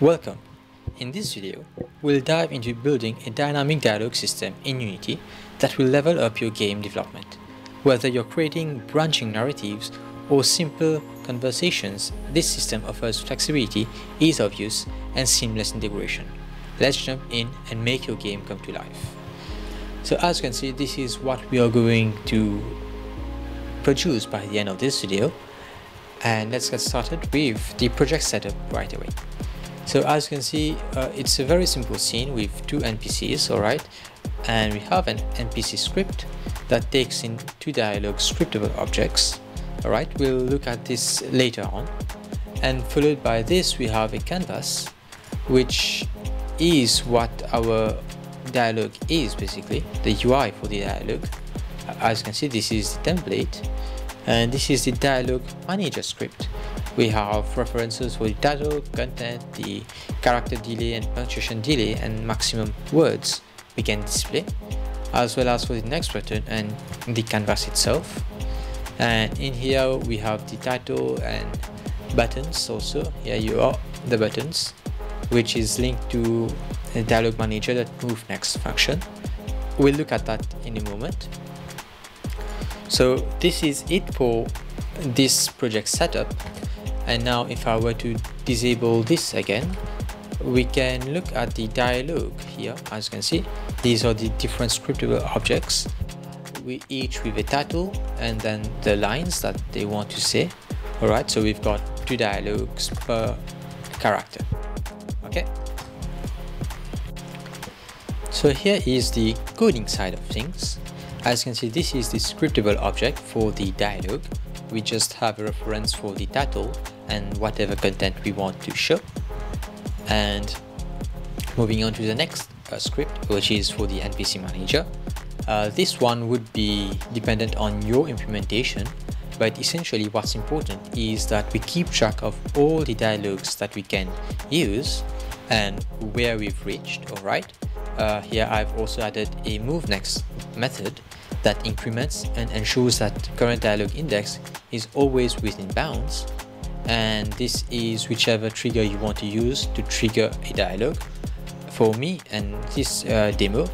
Welcome! In this video, we'll dive into building a dynamic dialogue system in Unity that will level up your game development. Whether you're creating branching narratives or simple conversations, this system offers flexibility, ease of use, and seamless integration. Let's jump in and make your game come to life. So as you can see, this is what we are going to produce by the end of this video. And let's get started with the project setup right away. So as you can see, uh, it's a very simple scene with two NPCs, alright? And we have an NPC script that takes in two dialogue scriptable objects, alright? We'll look at this later on. And followed by this, we have a canvas, which is what our dialogue is basically, the UI for the dialogue. As you can see, this is the template, and this is the dialogue manager script we have references for the title, content, the character delay and punctuation delay and maximum words we can display as well as for the next button and the canvas itself. And in here we have the title and buttons also. Here you are the buttons which is linked to the dialog manager that move next function. We'll look at that in a moment. So this is it for this project setup and now if I were to disable this again we can look at the dialog here. As you can see these are the different scriptable objects. We each with a title and then the lines that they want to say. All right so we've got two dialogues per character. Okay. So here is the coding side of things. As you can see this is the scriptable object for the dialogue we just have a reference for the title and whatever content we want to show. And moving on to the next uh, script which is for the npc manager. Uh, this one would be dependent on your implementation but essentially what's important is that we keep track of all the dialogues that we can use and where we've reached all right? Uh, here I've also added a move next method that increments and ensures that current dialog index is always within bounds and this is whichever trigger you want to use to trigger a dialog for me and this uh, demo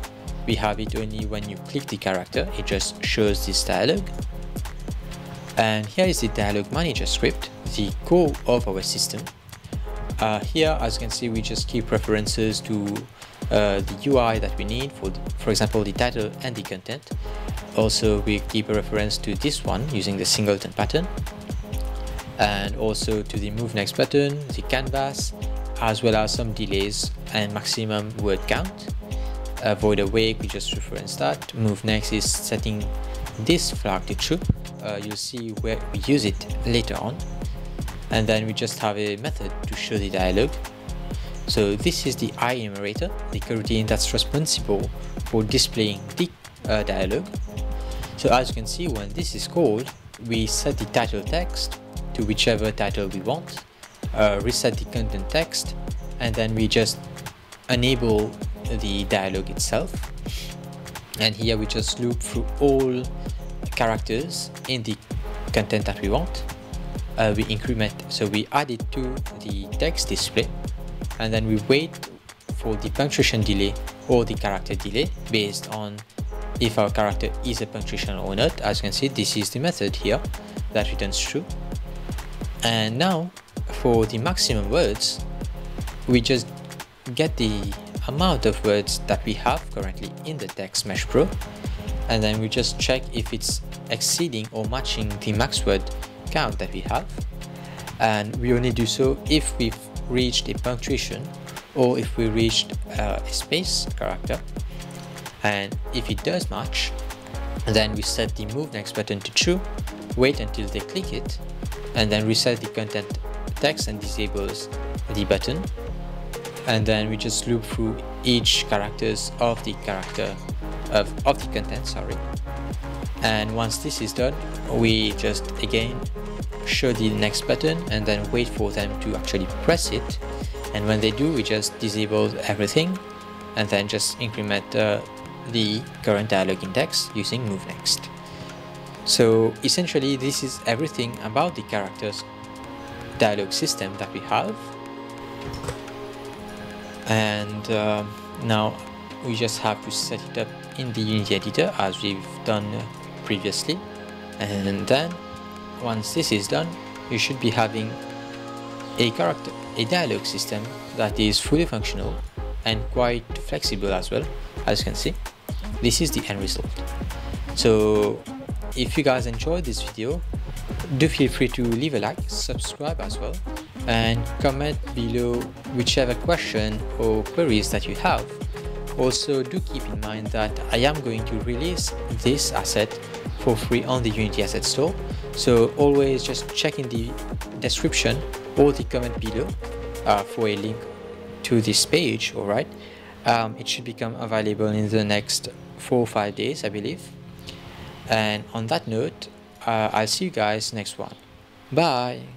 we have it only when you click the character. It just shows this dialog and here is the dialog manager script the core of our system. Uh, here as you can see we just keep references to uh, the UI that we need for the, for example the title and the content. Also we keep a reference to this one using the singleton pattern and also to the move next button, the canvas, as well as some delays and maximum word count. Avoid awake, we just reference that. Move next is setting this flag to true. Uh, you'll see where we use it later on. And then we just have a method to show the dialog. So this is the iEnumerator, the coroutine that's responsible for displaying the uh, dialog. So as you can see, when this is called, we set the title text to whichever title we want, uh, reset the content text, and then we just enable the dialogue itself. And here we just loop through all characters in the content that we want. Uh, we increment, so we add it to the text display, and then we wait for the punctuation delay or the character delay based on if our character is a punctuation or not. As you can see, this is the method here that returns true and now for the maximum words we just get the amount of words that we have currently in the text mesh pro. And then we just check if it's exceeding or matching the max word count that we have. And we only do so if we've reached a punctuation or if we reached uh, a space character. And if it does match then we set the move next button to true wait until they click it and then reset the content text and disables the button. And then we just loop through each characters of the character of, of the content sorry. And once this is done we just again show the next button and then wait for them to actually press it. And when they do we just disable everything and then just increment uh, the current dialog index using move next so essentially this is everything about the characters dialogue system that we have. and uh, now we just have to set it up in the Unity editor as we've done previously. And then once this is done you should be having a character a dialog system that is fully functional and quite flexible as well as you can see. This is the end result. So if you guys enjoyed this video do feel free to leave a like subscribe as well and comment below whichever question or queries that you have. Also do keep in mind that I am going to release this asset for free on the Unity Asset Store. So always just check in the description or the comment below uh, for a link to this page alright um, it should become available in the next four or five days I believe and on that note uh, I'll see you guys next one. Bye